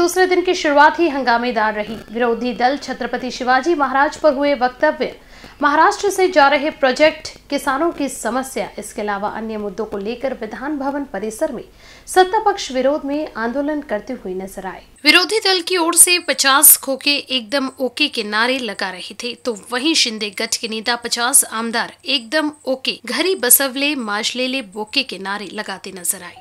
दूसरे दिन की शुरुआत ही हंगामेदार रही। विरोधी दल छत्रपति शिवाजी महाराज पर हुए वक्तव्य महाराष्ट्र से जा रहे प्रोजेक्ट किसानों की समस्या इसके अलावा अन्य मुद्दों को लेकर विधान भवन परिसर में सत्ता पक्ष विरोध में आंदोलन करते हुए नज़र आए विरोधी दल की ओर से 50 खोके एकदम ओके के नारे लगा रहे थे तो वहीं शिंदे गठ के नेता 50 आमदार एकदम ओके घरी बसवले माजलेले बोके के नारे लगाते नज़र आए